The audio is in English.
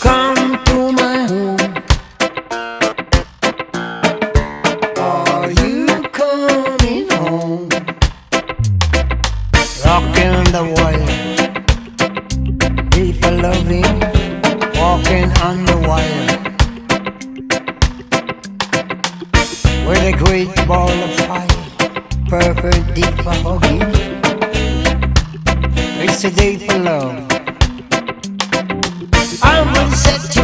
Come to my home. Are you coming home? Rocking the wire. People loving. Walking on the wire. With a great ball of fire, perfect deep for hugging. It's a day for love. I will set